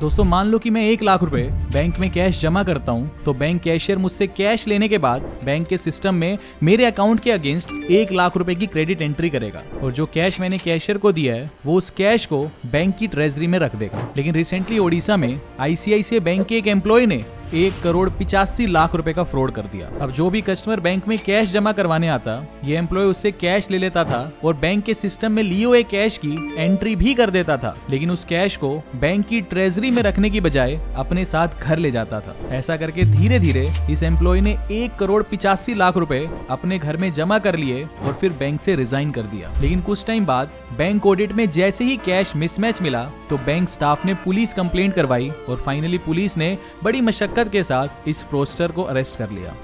दोस्तों, मान लो कि मैं एक लाख रुपए बैंक में कैश जमा करता हूँ तो बैंक कैशियर मुझसे कैश लेने के बाद बैंक के सिस्टम में मेरे अकाउंट के अगेंस्ट एक लाख रुपए की क्रेडिट एंट्री करेगा। और जो कैश मैंने कैशियर को दिया है, वो उस कैश को बैंक की ट्रेजरी में रख देगा। लेकिन रिसेंटली ओडिशा में आईसीआईसीआई बैंक के एक एम्प्लॉय ने एक करोड़ पिचासी लाख रुपए का फ्रॉड कर दिया। अब जो भी कस्टमर बैंक में कैश जमा करवाने आता, ये एम्प्लॉय उससे कैश ले लेता था और बैंक के सिस्टम में लिए हुए कैश की एंट्री भी कर देता था। लेकिन उस कैश को बैंक की ट्रेजरी में रखने की बजाय अपने साथ घर ले जाता था। ऐसा करके धीरे धीरे इस एम्प्लॉय ने एक करोड़ पिचासी लाख रूपए अपने घर में जमा कर लिए और फिर बैंक से रिजाइन कर दिया। लेकिन कुछ टाइम बाद बैंक ऑडिट में जैसे ही कैश मिसमैच मिला तो बैंक स्टाफ ने पुलिस कंप्लेंट करवाई और फाइनली पुलिस ने बड़ी मशक्कत के साथ इस फ्रोस्टर को अरेस्ट कर लिया।